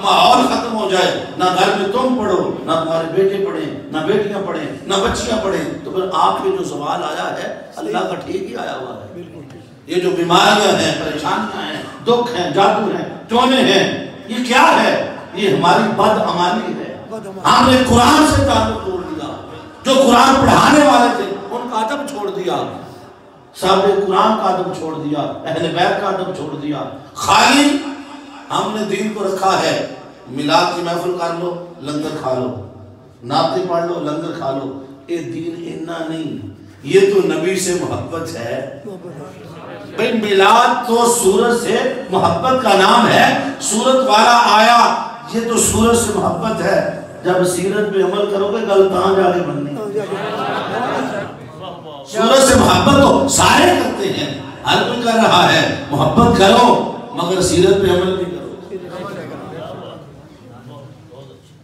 ماحول ختم ہو جائے نہ گھر میں تم پڑھو نہ تمہارے بیٹے پڑھیں نہ بیٹیاں پڑھیں نہ بچیاں پڑھیں تو پھر آپ کے جو سوال آیا ہے اللہ کا ٹھیک ہی آیا ہوا ہے۔ یہ جو بیماریاں ہیں پریشانیاں ہیں دکھ ہیں جادو ہیں ٹونے ہیں یہ کیا ہے؟ یہ ہماری بد عمالی ہے۔ ہم نے قرآن سے تعلق توڑ دیا۔ جو قرآن پڑھانے والے تھے ان کا ادب چھوڑ دیا۔ صاحب قرآن کا ادب چھوڑ دیا اہل بیت کا ادب چھوڑ دیا۔ خالی ہم نے دین کو رکھا ہے۔ میلاد کی محفل کر لو، لنگر کھا لو۔ ناطے پڑھ لو، لنگر کھا لو۔ یہ دین اتنا نہیں۔ یہ تو نبی سے محبت ہے۔ بھئی میلاد تو سورت سے محبت کا نام ہے۔ سورت والا آیا، یہ تو سورت سے محبت ہے۔ جب سیرت پہ عمل کرو گے، گل کہاں جا کے بننی۔ سورت سے محبت تو سارے کرتے ہیں۔ ہر کوئی کر رہا ہے۔ محبت کرو، مگر سیرت پہ عمل نہیں کرو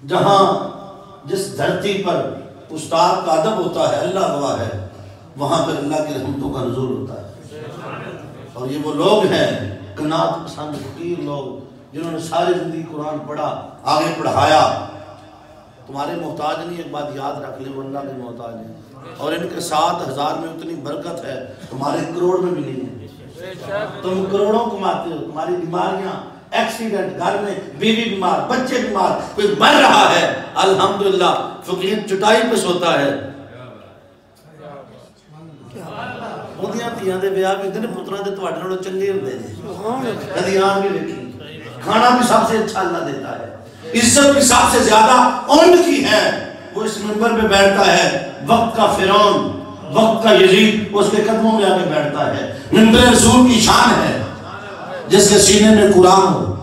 جہاں جس دھرتی پر استاد کا ادب ہوتا ہے، اللہ گواہ ہے، وہاں پر اللہ کی رحمتوں کا نزول ہوتا ہے۔ اور یہ وہ لوگ ہیں کنات پسند فقیر لوگ، جنہوں نے ساری زندگی قرآن پڑھا، آگے پڑھایا۔ تمہارے محتاج نہیں، ایک بات یاد رکھ لیں، وہ اللہ کے محتاج ہیں۔ اور ان کے سات ہزار میں اتنی برکت ہے، تمہارے کروڑ میں بھی نہیں ہے۔ تم کروڑوں کماتے ہو، تمہاری بیماریاں ایکسیڈنٹ گھر میں بیوی بیمار بچے بیمار کوئی مر رہا ہے الحمدللہ فقیر چٹائی پہ سوتا ہے ਉਹਦੀਆਂ ਧੀਆਂ ਦੇ ਵਿਆਹ ਵੀ ਹੁੰਦੇ ਨੇ ਪੁੱਤਰਾਂ ਦੇ ਤੁਹਾਡੇ ਨਾਲੋਂ ਚੰਗੇ ਹੁੰਦੇ ਨੇ ਕਦੀ ਆਣ ਕੇ ਵੇਖੀ کھانا بھی سب سے اچھا اللہ دیتا ہے عزت بھی سب سے زیادہ ان کی ہے وہ اس ممبر پہ بیٹھتا ہے وقت کا فرعون وقت کا یزید اس کے قدموں میں آگے بیٹھتا ہے ممبر رسول کی شان ہے جس کے سینے میں قرآن ہو۔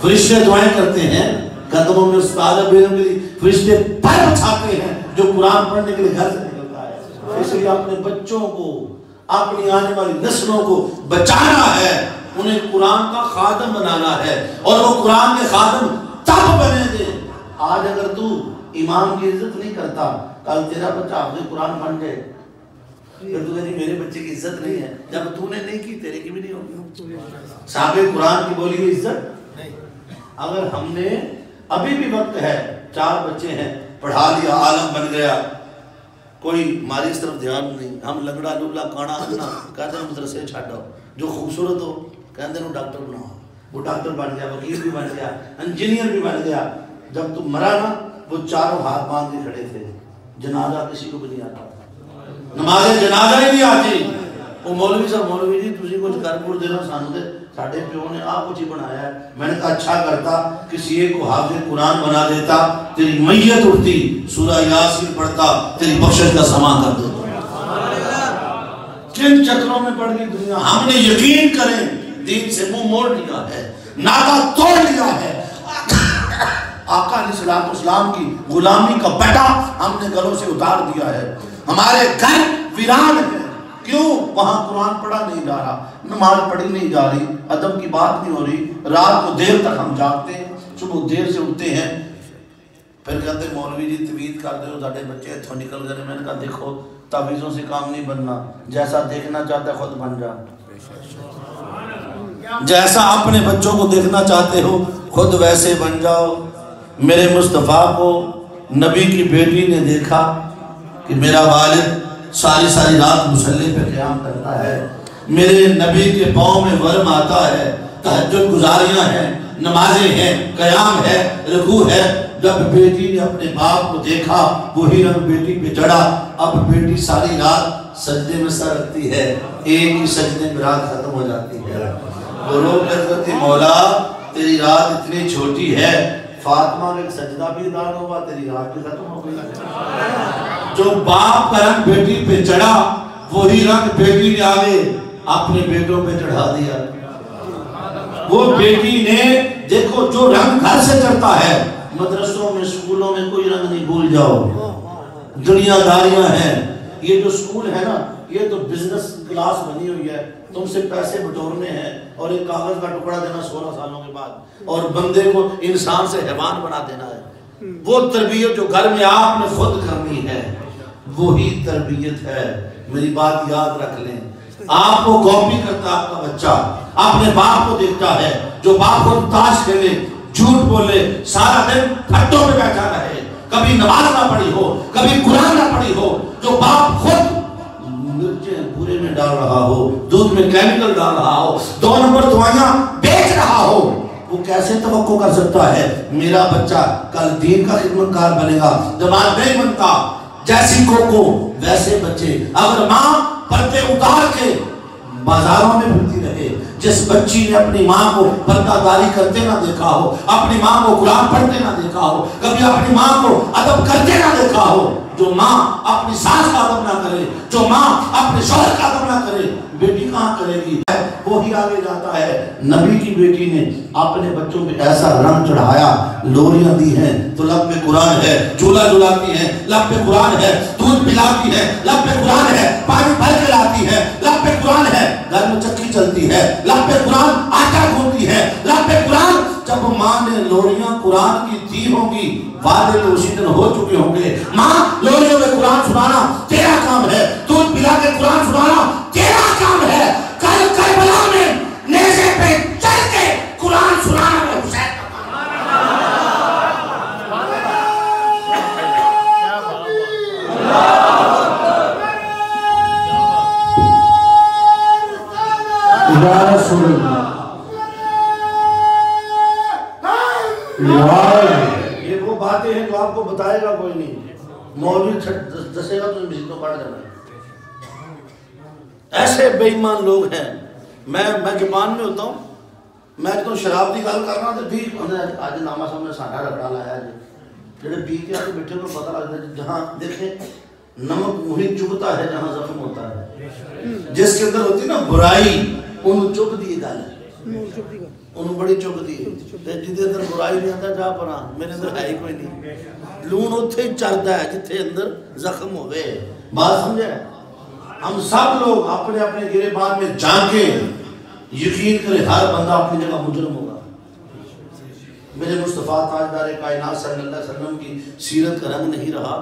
فرشتے دعائیں کرتے ہیں، قدموں میں اس استاد علم کے لیے فرشتے پر اٹھاتے ہیں جو قرآن پڑھنے کے لیے گھر سے نکلتا ہے۔ اس لیے اپنے بچوں کو، اپنی آنے والی نسلوں کو بچانا ہے۔ انہیں قرآن کا خادم بنانا ہے اور وہ قرآن کے خادم تب بنے گے۔ آج اگر تو امام کی عزت نہیں کرتا، کل تیرا بچہ حافظ قرآن بن جائے۔ پھر تو کہتی میرے بچے کی عزت نہیں ہے۔ جب تو نے نہیں کی تیرے کی بھی نہیں ہوگی۔ صاحب قرآن کی بولی ہوئی عزت؟ اگر ہم نے ابھی بھی وقت ہے چار بچے ہیں پڑھا لیا عالم بن گیا کوئی ہماری اس طرف دھیان نہیں۔ ہم لنگڑا لولا کانا ہننا کہتے ہیں مدرسے چھاڑو۔ جو خوبصورت ہو کہتے ہیں ڈاکٹر بناؤ۔ وہ ڈاکٹر بن گیا وکیل بھی بن گیا انجینئر بھی بن گیا۔ جب تم مرا نا وہ چاروں ہاتھ باندھ کے کھڑے تھے۔ جنازہ کسی کو بھی نہیں آتا تھا۔ نماز جنازہ ہی نہیں آتی وہ مولوی صاحب مولوی جی تسی کچھ کر پور دینا سانو دے ساڑھے پیو نے آپ کچھ ہی بنایا ہے میں نے کہا اچھا کرتا کسی ایک کو حافظ قرآن بنا دیتا تیری میت اٹھتی سورہ یاسین پڑھتا تیری بخشش کا سما کر دیتا کن چکروں میں پڑھ گئی دنیا ہم نے یقین کریں دین سے منہ موڑ لیا ہے نادا توڑ لیا ہے آقا علیہ السلام اسلام کی غلامی کا بیٹا ہم نے گلوں سے اتار دیا ہے ہمارے گھر ویران ہے کیوں؟ وہاں قرآن پڑھا نہیں جا رہا، نماز پڑھی نہیں جا رہی، ادب کی بات نہیں ہو رہی۔ رات کو دیر تک ہم جاگتے ہیں، صبح دیر سے اٹھتے ہیں۔ پھر کہتے ہیں، مولوی جی توید کر دے ساڈے بچے اتوں نکل گئے۔ میں نے کہا، دیکھو، تعویذوں سے کام نہیں بننا۔ جیسا دیکھنا چاہتا ہے، خود بن جا۔ جیسا اپنے بچوں کو دیکھنا چاہتے ہو، خود ویسے بن جاؤ۔ میرے مصطفیٰ کو نبی کی بیٹی نے دیکھا۔ کہ میرا والد ساری ساری رات مسلح پہ قیام کرتا ہے۔ میرے نبی کے پاؤں میں ورم آتا ہے۔ تحجد گزاریاں ہیں، نمازیں ہیں، قیام ہے، رکوع ہے۔ جب بیٹی نے اپنے باپ کو دیکھا، وہی رنگ بیٹی پہ چڑھا۔ اب بیٹی ساری رات سجدے میں سر رکھتی ہے۔ ایک ہی سجدے میں رات ختم ہو جاتی ہے۔ وہ رو کہتی مولا، تیری رات اتنی چھوٹی ہے فاطمہ کا ایک سجدہ بھی دان ہوا تیری رات بھی ختم ہو گئی۔ جو باپ کا رنگ بیٹی پہ چڑھا، وہی رنگ بیٹی نے آگے اپنے بیٹوں پہ چڑھا دیا۔ وہ بیٹی نے، دیکھو، جو رنگ گھر سے چڑھتا ہے، مدرسوں میں، سکولوں میں کوئی رنگ نہیں، بھول جاؤ۔ دنیا داریاں ہیں۔ یہ جو سکول ہے نا، یہ تو بزنس کلاس بنی ہوئی ہے۔ تم سے پیسے بٹورنے ہیں۔ اور ایک کاغذ کا ٹکڑا دینا سولہ سالوں کے بعد۔ اور بندے کو انسان سے حیوان بنا دینا ہے۔ وہ تربیت جو گھر میں آپ نے خود کرنی ہے، وہی تربیت ہے۔ میری بات یاد رکھ لیں۔ آپ کو کاپی کرتا آپ کا بچہ، اپنے باپ کو دیکھتا ہے، جو باپ کو تاش کھیلے جھوٹ بولے، سارا دن پھٹوں میں بیٹھا رہے۔ کبھی نماز نہ پڑھی ہو، کبھی قرآن نہ پڑھی ہو، جو باپ خود ڈال رہا ہو، دودھ میں کیمیکل ڈال رہا ہو دو نمبر دوائیاں بیچ رہا ہو۔ وہ کیسے توقع کر سکتا ہے؟ میرا بچہ کل دین کا خدمت کار بنے گا جماعت نہیں بنتا۔ جیسی کوکو، ویسے بچے۔ اگر ماں پردے اتار کے بازاروں میں پھرتی رہے جس بچی نے اپنی ماں کو پردہ داری کرتے نہ دیکھا ہو، اپنی ماں کو قرآن پڑھتے نہ دیکھا ہو، کبھی اپنی ماں کو ادب کرتے نہ دیکھا ہو، جو ماں اپنی ساس کا ادب نہ کرے، جو ماں اپنے شوہر کا ادب نہ کرے، بیٹی کہاں کرے گی؟ وہی آگے جاتا ہے۔ نبی کی بیٹی نے اپنے بچوں پہ ایسا رنگ چڑھایا، لوریاں دی ہیں، تو لب میں قرآن ہے، جھولا جھلاتی ہیں، لب میں قرآن ہے، دودھ پلاتی ہے لب میں قرآن ہے، پانی بھر کے لاتی ہے لب میں قرآن ہے۔ قرآن آٹا گھومتی ہے۔ لب قرآن، جب ماں نے لوریاں قرآن کی دی ہوں گی، وعدے تو اسی دن ہو چکے ہوں گے۔ ماں، لوریوں میں قرآن سنانا تیرا کام ہے۔ دودھ پلا کے قرآن سنانا تیرا کام ہے۔ کل کربلا میں نیزے پہ چل کے قرآن سنانا میں حسین کا رسول اللہ یہ وہ باتیں ہیں جو آپ کو بتائے گا کوئی نہیں۔ مولوی دسے گا تو مسجد کو پڑھ جانا ایسے بے ایمان لوگ ہیں۔ میں میں جپان میں ہوتا ہوں۔ میں تو شراب کی گل کرنا تو بھی اج نامہ سامنے ساڈا رگڑا لایا جی جڑے پی کے آگے بیٹھے کو پتہ لگتا ہے جہاں دیکھیں نمک وہی چبھتا ہے جہاں زخم ہوتا ہے۔ جس کے اندر ہوتی ہے نا برائی۔ انہوں چب دی گل انہوں بڑی چب دی تے جدے اندر برائی نہیں آتا جا پرا میرے اندر ہے ہی کوئی نہیں لون اتھے ہی چڑھتا ہے جتھے اندر زخم ہوئے بات سمجھے ہم سب لوگ اپنے اپنے گرے بان میں جان کے یقین کرے ہر بندہ اپنی جگہ مجرم ہوگا میرے مصطفیٰ تاجدار کائنات صلی اللہ علیہ وسلم کی سیرت کا رنگ نہیں رہا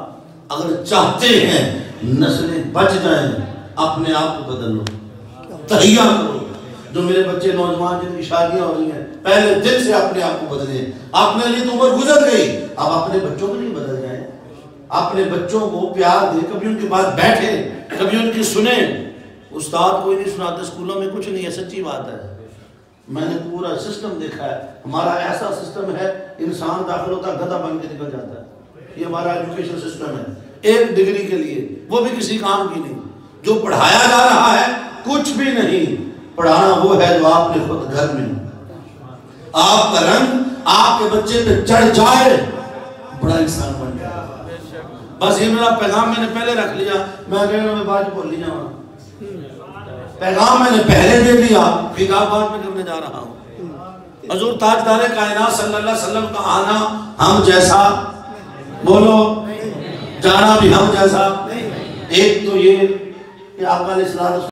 اگر چاہتے ہیں نسلیں بچ جائیں اپنے آپ کو بدل لو تہیا کرو جو میرے بچے نوجوان جن کی شادیاں ہو رہی ہیں، پہلے دن سے اپنے آپ کو بدلیں۔ اپنے لیے تو عمر گزر گئی۔ اب اپنے بچوں کو نہیں بدل جائیں اپنے بچوں کو پیار دے کبھی ان کے پاس بیٹھے کبھی ان کی سنیں۔ استاد کوئی نہیں سناتے اسکولوں میں کچھ نہیں ہے، سچی بات ہے۔ میں نے پورا سسٹم دیکھا ہے۔ ہمارا ایسا سسٹم ہے، انسان داخل ہوتا ہے گدھا بن کے نکل جاتا ہے۔ یہ ہمارا ایجوکیشن سسٹم ہے۔ ایک ڈگری کے لیے، وہ بھی کسی کام کی نہیں۔ جو پڑھایا جا رہا ہے، کچھ بھی نہیں۔ پڑھانا وہ ہے جو آپ نے خود گھر میں آپ کا رنگ آپ کے بچے پہ چڑھ جائے، بڑا انسان بن جائے۔ بس یہ میرا پیغام میں نے پہلے رکھ لیا، میں کہنا میں بعد بول لیا پیغام میں نے پہلے دے دیا خطاب بعد میں کرنے جا رہا ہوں۔ حضور تاجدار کائنات صلی اللہ علیہ وسلم کا آنا ہم جیسا، بولو، جانا بھی ہم جیسا۔ ایک تو یہ کہ آپ علیہ السلام